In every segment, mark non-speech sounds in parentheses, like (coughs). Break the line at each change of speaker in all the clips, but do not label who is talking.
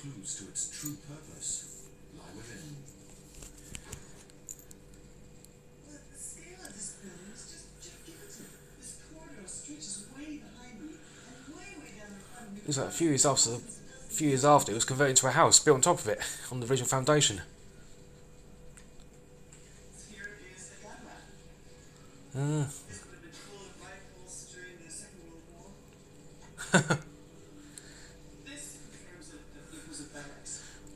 clues to its true purpose lie within.
This corridor stretches way behind me and way, way down.
It was like a few years after a few years after it was converted into a house built on top of it on the original foundation.
Uh.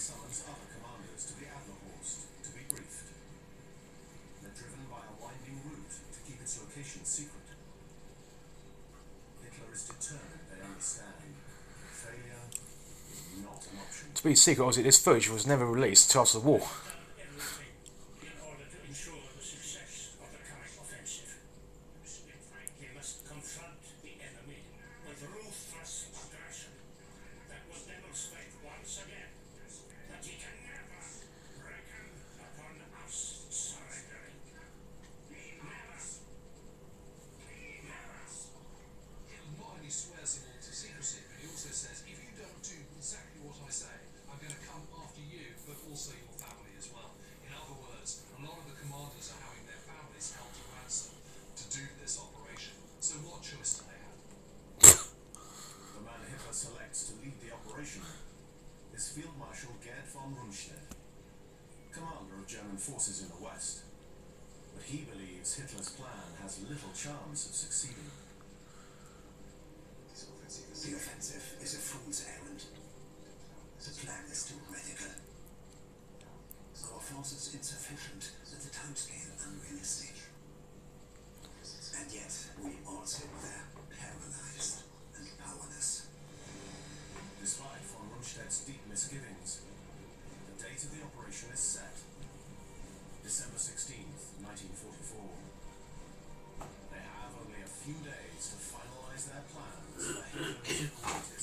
summons other commandos to the Adlerhorst to be briefed. They're driven by a winding route to keep its location secret. Hitler is determined they understand. Failure is not an option.
To be secret, as it is footage was never released till after the war.
date of the operation is set. December 16th, 1944. They have only a few days to finalize their plans (coughs)